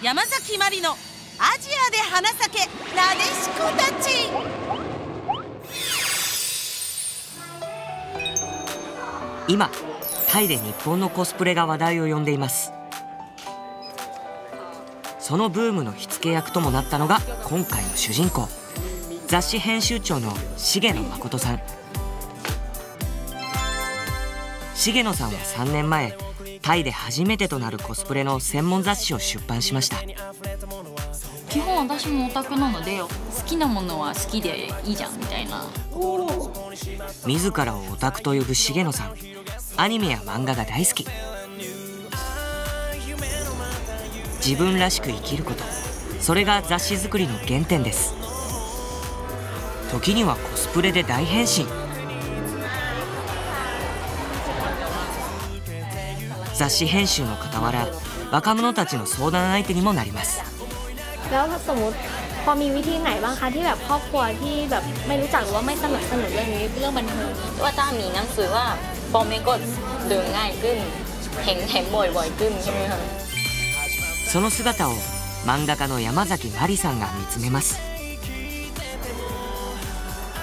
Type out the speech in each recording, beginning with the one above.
山崎まりのアジアで花咲けなでしこたち。今タイで日本のコスプレが話題を呼んでいます。そのブームの火付け役ともなったのが今回の主人公。雑誌編集長の重野誠さん。重野さんは3年前タイで初めてとなるコスプレの専門雑誌を出版しました。基本私もオタクなので好きなものは好きでいいじゃんみたいな。自らをオタクと呼ぶ重野さん。アニメや漫画が大好き。自分らしく生きること。それが雑誌作りの原点です。時にはコスプレで大変身雑誌編集の傍ら若者たちの相談相手にもなりますแล้วสมมติพอมีวิธีไหนบ้างคะที่แบบครอบครัวที่แบบไม่รู้จักหรือว่าไม่สนับสนุนเรื่องนี้เรื่องบันเทิงว่าถ้ามีหนังสือว่าปอมเมก็เดินง่ายขึ้นเห็นเห็นบ่อยๆขึ้นใช่ไหมคะその姿を漫画家の山崎まりさんが見つめます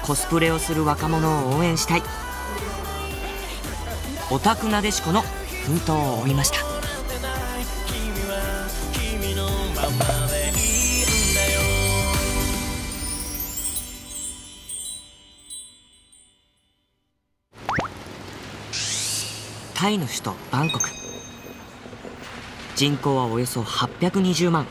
コスプレをする若者を応援したいオタクなでしこの 奮闘を追いました。タイの首都バンコク。人口はおよそ820万。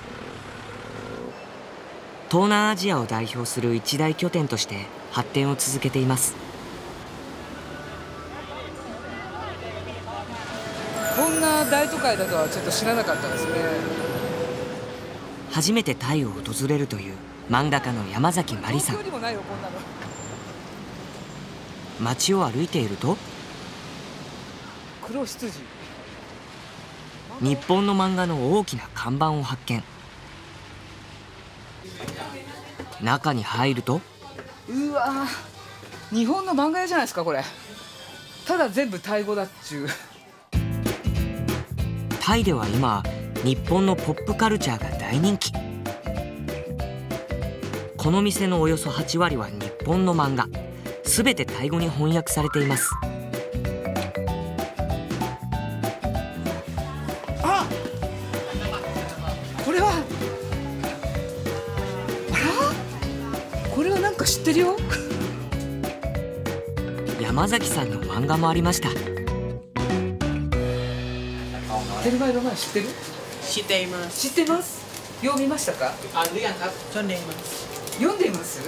東南アジアを代表する一大拠点として発展を続けていますこんな大都会だとはちょっと知らなかったですね。初めてタイを訪れるという漫画家の山崎まりさん。街を歩いていると黒羊日本の漫画の大きな看板を発見。中に入るとうわ日本の漫画屋じゃないですかこれ。ただ全部タイ語だっちゅうタイでは今日本のポップカルチャーが大人気。この店のおよそ8割は日本の漫画。全てタイ語に翻訳されています。ってるよ。山崎さんの漫画もありましたテルマイロマン知ってる知っています知ってます読みましたかあ、るやんか読んでいます読んでいます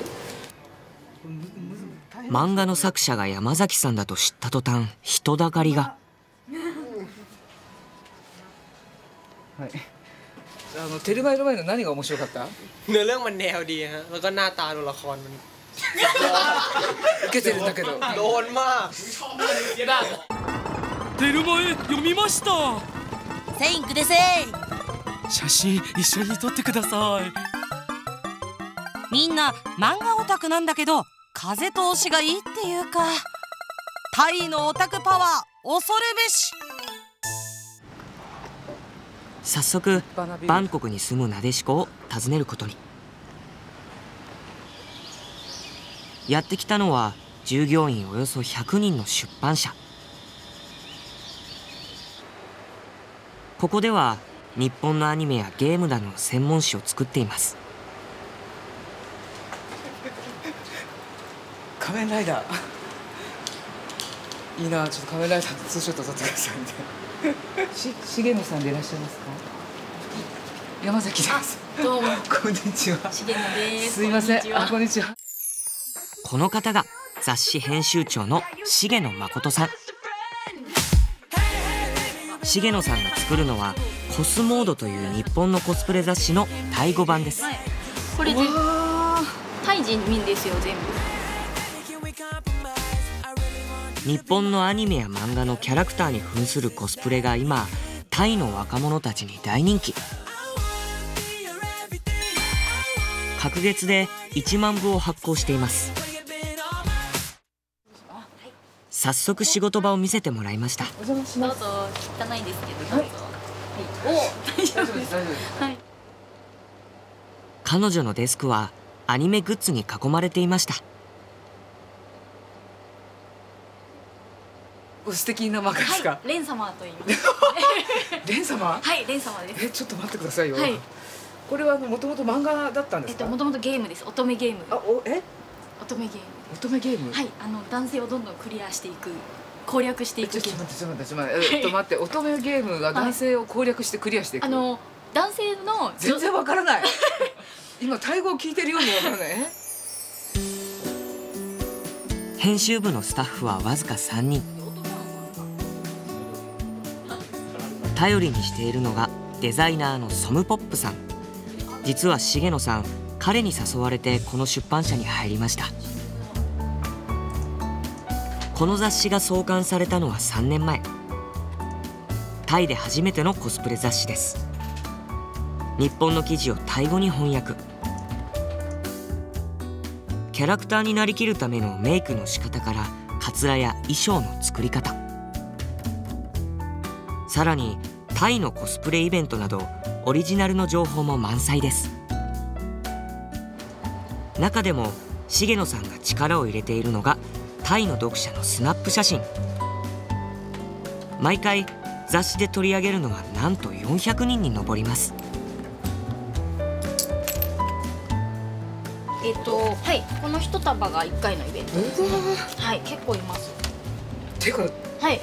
漫画の作者が山崎さんだと知った途端人だかりがはいあのテルマイロマイの何が面白かったเนื้อเรื่องมันแนวดีฮะแล้วก็หน้าตาตัวละครมัน受けてるんだけどโดนมากテルマエ読みました セインクでせ写真一緒に撮ってください。みんな漫画オタクなんだけど風通しがいいっていうかタイのオタクパワー恐るべし。早速バンコクに住むなでしこを訪ねることに。やってきたのは従業員およそ100人の出版社ここでは日本のアニメやゲームなどの専門誌を作っています。仮面ライダー。いいなちょっと仮面ライダーとツーショット撮ってくださいみたいなし重野さんでいらっしゃいますか？山崎です。どうも。こんにちは。重野です。すいません。あこんにちは。この方が雑誌編集長の重野誠さん重野さんが作るのはコスモードという日本のコスプレ雑誌のタイ語版です。これでタイ人民ですよ全部。日本のアニメや漫画のキャラクターに扮するコスプレが今タイの若者たちに大人気。隔月で1万部を発行しています早速仕事場を見せてもらいました。お邪魔しますどうぞ。汚いですけどどうぞ、はい、はい、お大丈夫です。大丈夫です。はい。彼女のデスクはアニメグッズに囲まれていました。お素敵なですか、はい、レン様と言います。レン様？はい、レン様です。えちょっと待ってくださいよ、はい。これはもともと漫画だったんでえっと、すか、もともとゲームです。乙女ゲーム。あおえ？乙女ゲーム。乙女ゲーム？はい、あの男性をどんどんクリアしていく。攻略していえちょくゲーム。ちょっと待ってちょっと待ってちょっと待ってえっと待って乙女ゲームが男性を攻略してクリアしていく、あの男性の全然わからない。今タイ語を聞いてるようにわからない。え？編集部のスタッフはわずか3人。頼りにしているのがデザイナーのソムポップさん。実は重野さん彼に誘われてこの出版社に入りましたこの雑誌が創刊されたのは3年前。タイで初めてのコスプレ雑誌です。日本の記事をタイ語に翻訳。キャラクターになりきるためのメイクの仕方からカツラや衣装の作り方。さらにタイのコスプレイベントなどオリジナルの情報も満載です。中でも重野さんが力を入れているのがタイの読者のスナップ写真毎回雑誌で取り上げるのはなんと400人に上りますえっと、はい、この一束が一回のイベント。うわはい、結構います。ーてかはい、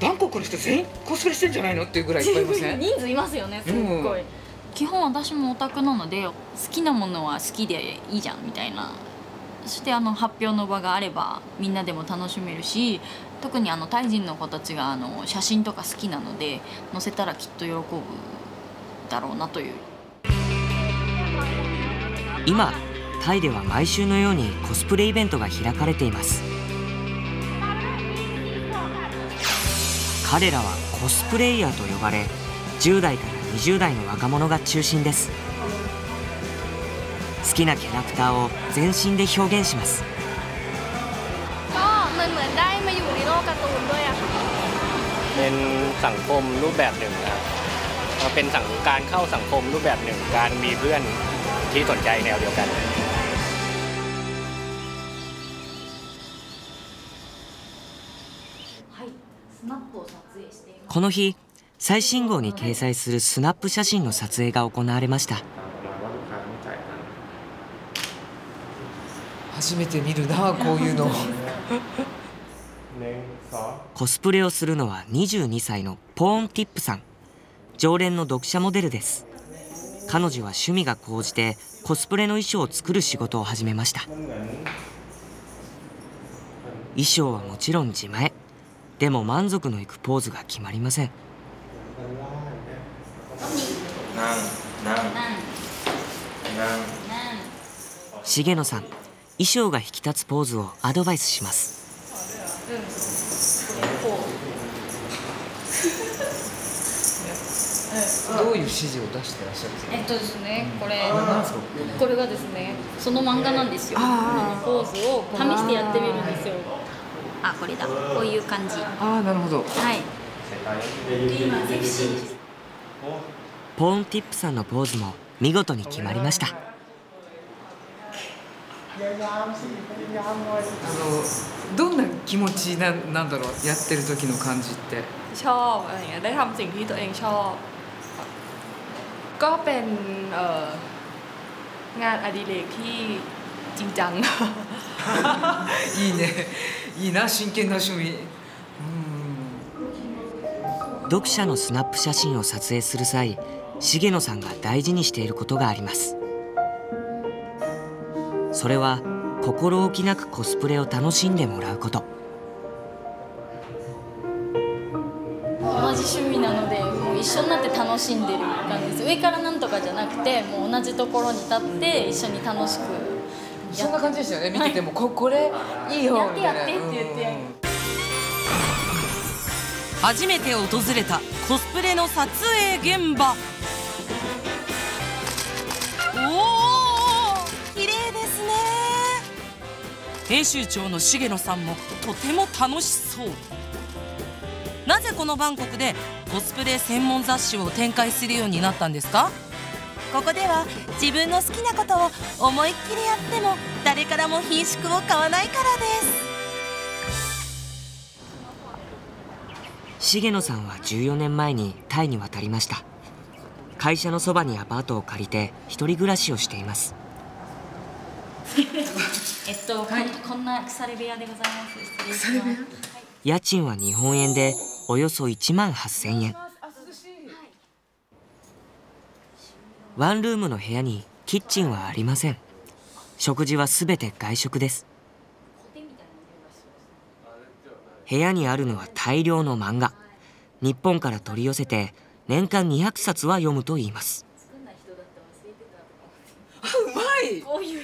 バンコクの人全員コスプレしてんじゃないのっていうぐらいいっぱいいません？人数いますよね。すっごい。基本私もオタクなので好きなものは好きでいいじゃんみたいなそしてあの発表の場があればみんなでも楽しめるし特にあのタイ人の子たちがあの写真とか好きなので載せたらきっと喜ぶだろうなという。今タイでは毎週のようにコスプレイベントが開かれています。彼らはコスプレイヤーと呼ばれ10代から20代の若者が中心です。好きなキャラクターを全身で表現します ก็มันเหมือนได้มาอยู่ในโลกการ์ตูนด้วยอะค่ะ เป็นสังคมรูปแบบหนึ่งนะครับมันเป็นสังการเข้าสังคมรูปแบบหนึ่ง การมีเพื่อนที่สนใจแนวเดียวกัน はいスナップを撮影していますこの日最新号に掲載するスナップ写真の撮影が行われました 初めて見るなこういうの。コスプレをするのは22歳のポーンティップさん。常連の読者モデルです。彼女は趣味が高じてコスプレの衣装を作る仕事を始めました。衣装はもちろん自前。でも満足のいくポーズが決まりません。重野さん衣装が引き立つポーズをアドバイスしますどういう指示を出してらっしゃるんですか？えっとですね、これ、これがですね、その漫画なんですよ。このポーズを試してやってみるんですよ。あ、これだ。こういう感じ。はああなるほどい。ポーンティップさんのポーズも見事に決まりましたあのどんな気持ちななんだろうやってる時の感じって ชอบอะไรอย่างเงี้ยได้ทำสิ่งที่ตัวเองชอบ ก็เป็นเอ่องานอดิเรกที่จริงจัง いいねいいな真剣な趣味読者のスナップ写真を撮影する際重野さんが大事にしていることがあります それは心置きなくコスプレを楽しんでもらうこと。同じ趣味なので、もう一緒になって楽しんでる感じです。上からなんとかじゃなくて、もう同じところに立って一緒に楽しく。そんな感じですよね。見てても、ここれいいよやってみたいな。やってって言ってやる。うん初めて訪れたコスプレの撮影現場編集長の重野さんもとても楽しそう。なぜこのバンコクでコスプレ専門雑誌を展開するようになったんですか？ここでは自分の好きなことを思いっきりやっても誰からも品縮を買わないからです。重野さんは14年前にタイに渡りました。会社のそばにアパートを借りて一人暮らしをしています えっと、こんこんな腐れ部屋でございます。失礼します。家賃は日本円でおよそ1万8000円。ワンルームの部屋にキッチンはありません。食事はすべて外食です。部屋にあるのは大量の漫画。日本から取り寄せて年間200冊は読むといいますうまいこうい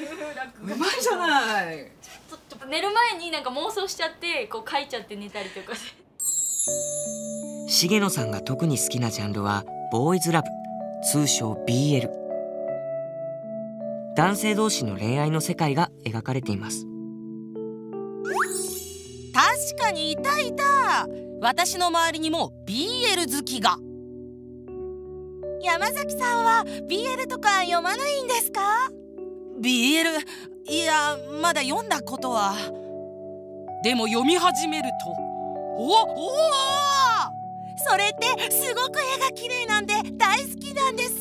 うまいじゃない。ちょっと寝る前になんか妄想しちゃってこう書いちゃって寝たりとか。重野さんが特に好きなジャンルはボーイズラブ。通称 BL 男性同士の恋愛の世界が描かれています。確かにいたい。た私の周りにも BL 好きが。山崎さんは BL とか読まないんですか？BL いやまだ読んだことは。でも読み始めるとおおそれってすごく絵が綺麗なんで大好きなんです。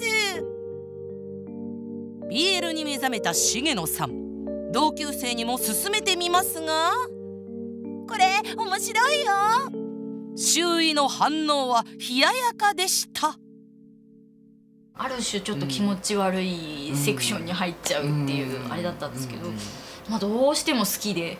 BL に目覚めた重野さん同級生にも勧めてみますがこれ面白いよ。周囲の反応は冷ややかでした。ある種ちょっと気持ち悪いセクションに入っちゃうっていうあれだったんですけど、まあ、どうしても好きで。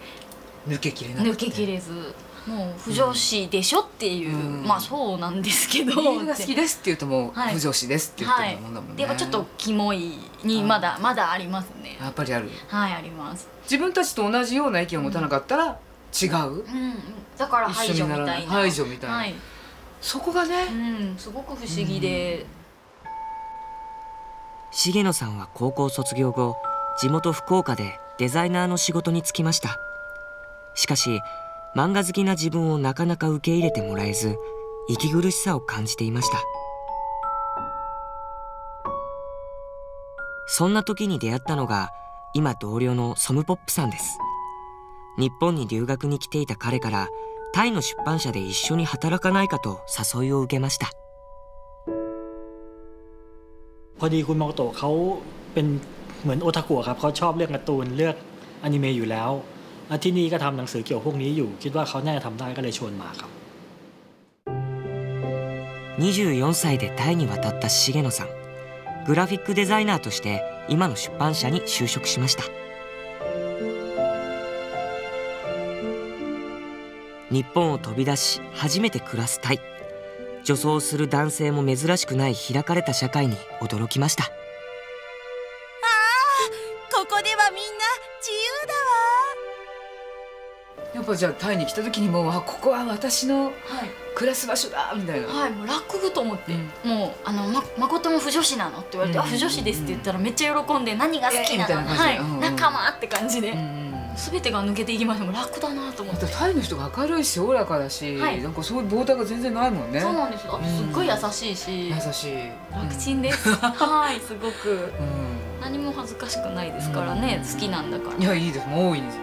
抜けきれなくて。抜けきれず。もう不女子でしょっていう、うん。まあそうなんですけど。好きですって言うともうはい。不女子ですって言ってはい。るもんだもんね、でもちょっとキモいにまだまだありますね。やっぱりある。はいあります。自分たちと同じような意見を持たなかったら違う、うん。だから排除みたいな。排除みたいな。はい。そこがね、うん。すごく不思議で、重野さんは高校卒業後地元福岡でデザイナーの仕事に就きました。しかし漫画好きな自分をなかなか受け入れてもらえず息苦しさを感じていました。そんな時に出会ったのが今同僚のソムポップさんです。日本に留学に来ていた彼からタイの出版社で一緒に働かないかと誘いを受けました。 พอดีคุณมาโกโตะเขาเป็นเหมือนโอทาคุอะครับเขาชอบเรื่องการ์ตูนเลือกอนิเมะอยู่แล้วแล้วที่นี่ก็ทำหนังสือเกี่ยวกับพวกนี้อยู่ คิดว่าเขาน่าจะทำได้ก็เลยชวนมาครับ 24歳でタイに渡った重野さんグラフィックデザイナーとして今の出版社に就職しました日本を飛び出し初めて暮らすタイ 女装する男性も珍しくない開かれた社会に驚きました。ここではみんな自由だわ。やっぱじゃあタイに来た時にもうあここは私のはい。暮らす場所だみたいな、はいもう楽具と思って、もうあのま誠も不女子なのって言われて、うん。あ不女子ですって言ったらめっちゃ喜んで何が好きなの、えーみたいな感じはい、でうんうん。仲間って感じで、うん全てが抜けていきましたもう楽だなと思って。タイの人が明るいしおおらかだし、はい。なんかそういうボーダーが全然ないもんね。そうなんですよ。すっごい優しいし、優しい。楽ちんです、はいすごく。うん、何も恥ずかしくないですからね、好きなんだから。いやいいです。もう多いんです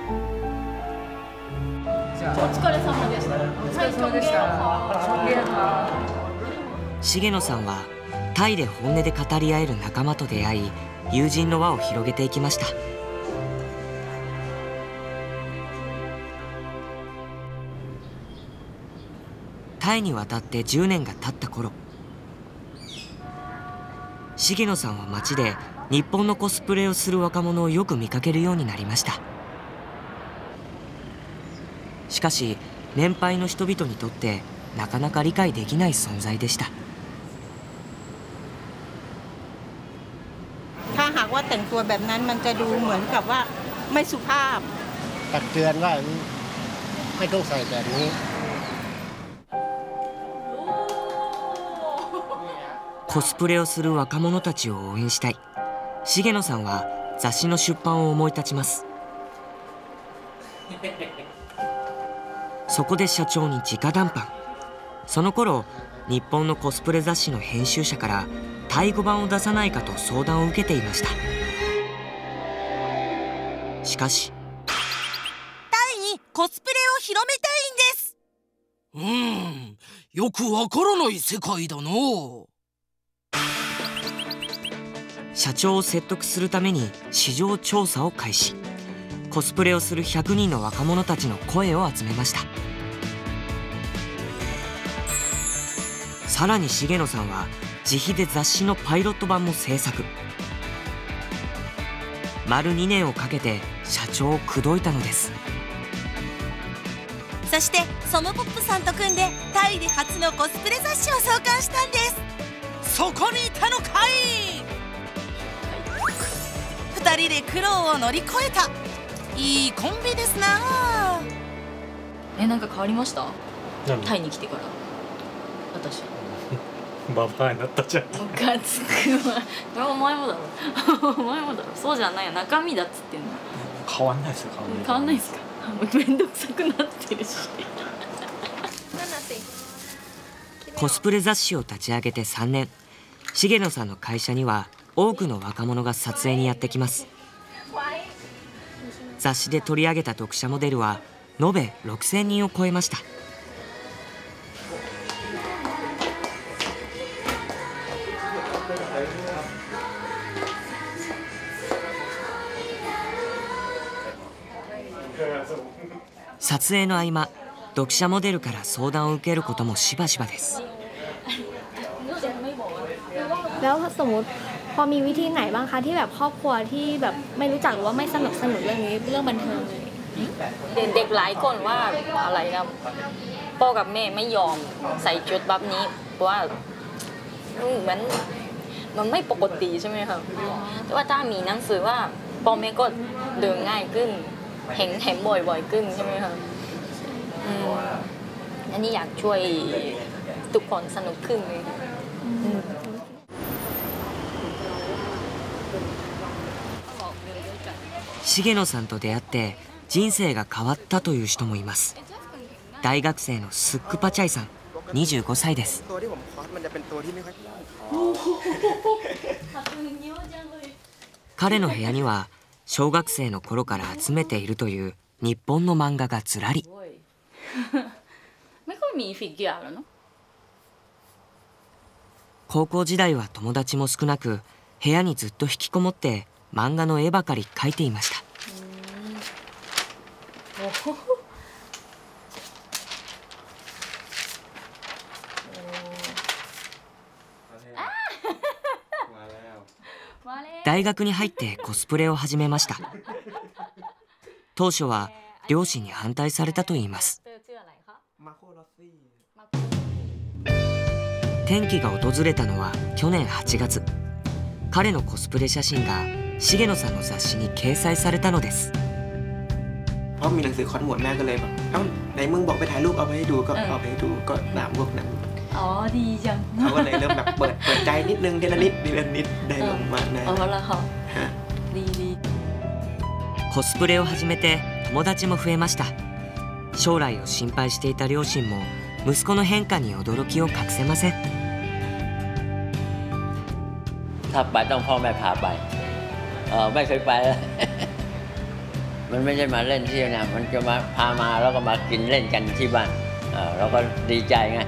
じゃあお疲れ様でした。お疲れ様でした。重野さんはタイで本音で語り合える仲間と出会い友人の輪を広げていきましたタイに渡って10年が経った頃重野さんは街で日本のコスプレをする若者をよく見かけるようになりましたしかし年配の人々にとってなかなか理解できない存在でした ถ้าหากว่าแต่งตัวแบบนั้นมันจะดูเหมือนกับว่าไม่สุภาพ ตักเตือนว่าไม่ต้องใส่แบบนี้ コスプレをする若者たちを応援したい。重野さんは雑誌の出版を思い立ちます。そこで社長に直談判。その頃日本のコスプレ雑誌の編集者からタイ語版を出さないかと相談を受けていました。しかしタイにコスプレを広めたいんです。うん。よくわからない世界だの社長を説得するために市場調査を開始。コスプレをする100人の若者たちの声を集めました。さらに重野さんは自費で雑誌のパイロット版も制作。丸2年をかけて社長を口説いたのです。そしてソムポップさんと組んでタイで初のコスプレ雑誌を創刊したんです。そこにいたのかい！二人で苦労を乗り越えた。いいコンビですな。えなんか変わりました？何？タイに来てから。私。ババアになったじゃん。ムカつくわ。お前もだろ。お前もだろ。そうじゃないよ。中身だっつってんの。変わんないですよ変わんない。っすか？めんどくさくなってるし。コスプレ雑誌を立ち上げて3年。重野さんの会社には多くの若者が撮影にやってきます。雑誌で取り上げた読者モデルは延べ6000人を超えました。撮影の合間読者モデルから相談を受けることもしばしばです。 อมีวิธีไหนบ้างคะที่แบบครอบครัวที่แบบไม่รู้จักหรือว่าไม่สนับสนุนเรื่องนี้เรื่องบันเทิงเด็กๆหลายคนว่าอะไรนะพ่อกับแม่ไม่ยอมใส่ชุดแบบนี้เพราะว่าเหมือนมันไม่ปกติใช่ไหมครับแต่ว่าถ้ามีหนังสือว่าพ่อแม่ก็เดินง่ายขึ้น เห็นเห็นบ่อยๆขึ้นใช่ไหมครับอันนี้อยากช่วยทุกคนสนุกขึ้นเลย 重野さんと出会って人生が変わったという人もいます。大学生のスックパチャイさん25歳です。彼の部屋には小学生の頃から集めているという日本の漫画がずらり。高校時代は友達も少なく部屋にずっと引きこもって漫画の絵ばかり描いていました。大学に入ってコスプレを始めました。当初は両親に反対されたといいます。転機が訪れたのは去年8月。彼のコスプレ写真が重野さんの雑誌に掲載されたのです เพราะมีหนังสือคอนหมวดแม่ก็เลยแบบเอ้าไหนมึงบอกไปถ่ายรูปเอาไปให้ดูก็เอาไปให้ดูก็ตามพวกนั้น อ๋อดีจัง เขาก็เลยเริ่มแบบเปิดเปิดใจนิดนึงทีละนิดทีละนิดได้ลงมาได้ อ๋อแล้วค่ะ ฮะ ดีดี コスプレを始めて友達も増えました将来を心配していた両親も息子の変化に驚きを隠せません ถ้าไปต้องพ่อแม่พาไป เออไม่เคยไปเลย มันไม่ใช่มาเล่นเที่ยวนะมันจะมาพามาแล้วก็มากินเล่นกันที่บ้านเออเราก็ดีใจไง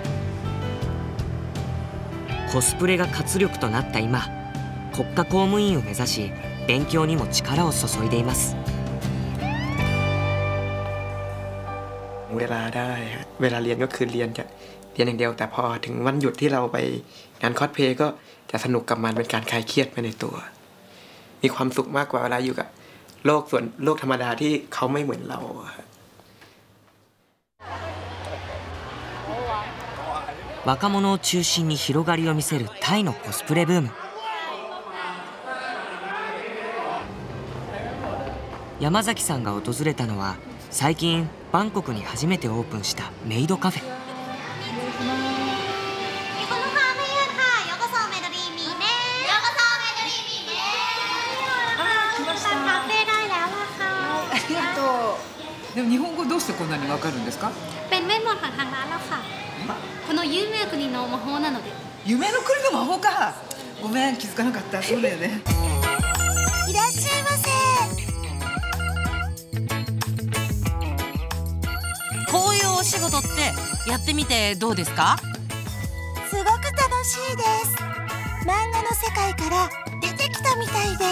コスプレが活力となった今国家公務員を目指し勉強にも力を注いでいます เวลาได้ฮะเวลาเรียนก็คือเรียนจะเรียนอย่างเดียว แต่พอถึงวันหยุดที่เราไปงานคอสเพลย์ก็จะสนุกกับมันเป็นการคลายเครียดไปในตัว มีความสุขมากกว่าเวลาอยู่กับโลกส่วนโลกธรรมดาที่เขาไม่เหมือนเราอะฮะ 若者を中心に広がりを見せるタイのコスプレブーム山崎さんが訪れたのは最近バンコクに初めてオープンしたメイドカフェ でも日本語どうしてこんなにわかるんですか เป็นเวทมนต์ของทางร้านแล้วค่ะこの有名国の魔法なので夢の国の魔法か ごめん気づかなかったそうだよねいらっしゃいませこういうお仕事ってやってみてどうですかすごく楽しいです漫画の世界から出てきたみたいで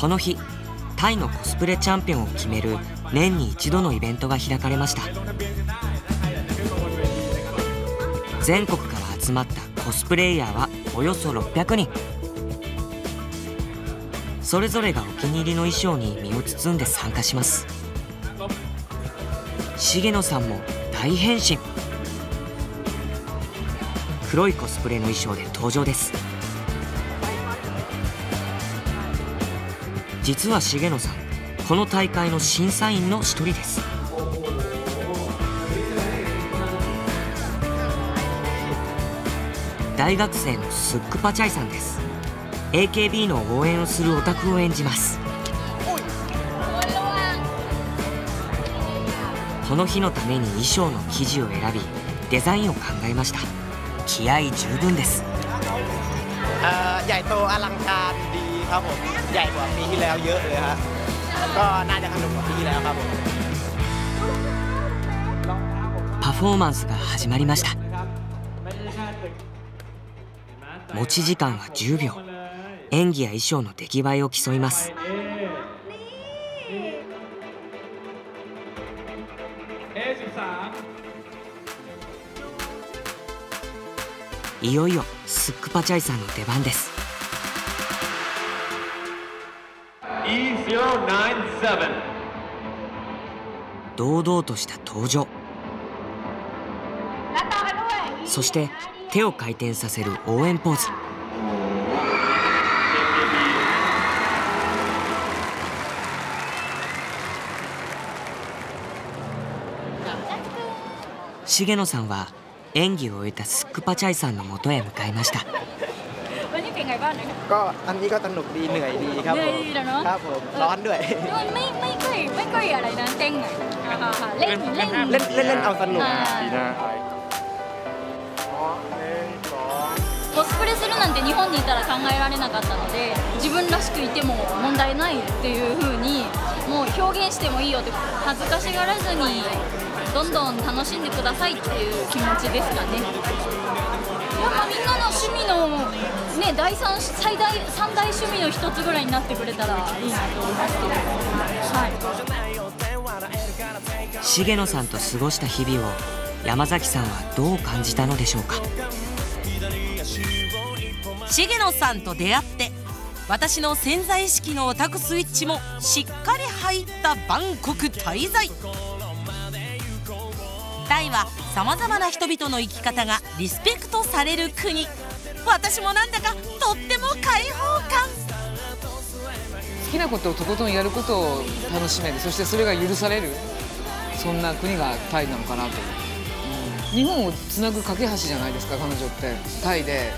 この日 タイのコスプレチャンピオンを決める年に一度のイベントが開かれました。全国から集まったコスプレイヤーはおよそ600人。それぞれがお気に入りの衣装に身を包んで参加します。重野さんも大変身。黒いコスプレの衣装で登場です。実は重野さんこの大会の審査員の一人です。大学生のスックパチャイさんです。AKB の応援をするオタクを演じます。この日のために衣装の生地を選びデザインを考えました。気合十分です。 เอ่อใหญ่โตอลังการดีครับผมใหญ่กว่าปีที่แล้วเยอะเลยฮะก็น่าจะสนุกกว่าปีที่แล้วครับผม パフォーマンスが始まりました持ち時間は10秒演技や衣装の出来栄えを競いますいよいよスックパチャイさんの出番です 堂々とした登場。そして手を回転させる応援ポーズ。重野さんは演技を終えたスックパチャイさんのもとへ向かいました。 ไงบ้างเนี่ย ก็อันนี้ก็สนุกดีเหนื่อยดีครับ เหนื่ ผ อย ม ดีแล้วเนอะ ครับผมร้อนด้วย มันไม่ไม่ค่อยไม่ค่อยอะไรนะเต้งอะอ่าฮะฮะเล่นเล่น เล่นเล่นเล่นเอาสนุก อ่า ดีนะ コスプレするなんて日本にいたら考えられなかったので自分らしくいても問題ないっていう風にもう表現してもいいよって恥ずかしがらずにどんどん楽しんでくださいっていう気持ちですかね やっぱみんなの趣味の、ね、第三最大三大趣味の一つぐらいになってくれたらいいなと思いますけど、はい、重野さんと過ごした日々を山崎さんはどう感じたのでしょうか？重野さんと出会って私の潜在意識のオタクスイッチもしっかり入ったバンコク滞在。タイはさまざまな人々の生き方がリスペクトされる国。私もなんだかとっても開放感。好きなことをとことんやることを楽しめる。そしてそれが許される。そんな国がタイなのかなと、うん。日本をつなぐ架け橋じゃないですか彼女って。タイで。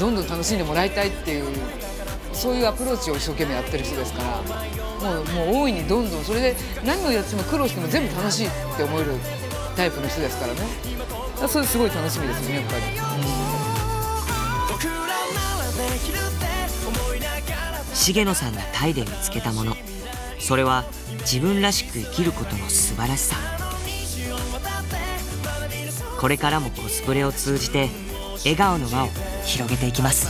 どんどん楽しんでもらいたいっていうそういうアプローチを一生懸命やってる人ですから。もうもう大いにどんどん。それで何をやっても苦労しても全部楽しいって思えるタイプの人ですからね。からそれすごい楽しみですねやっぱり。重野さんがタイで見つけたもの。それは自分らしく生きることの素晴らしさ。これからもコスプレを通じて笑顔の輪を広げていきます。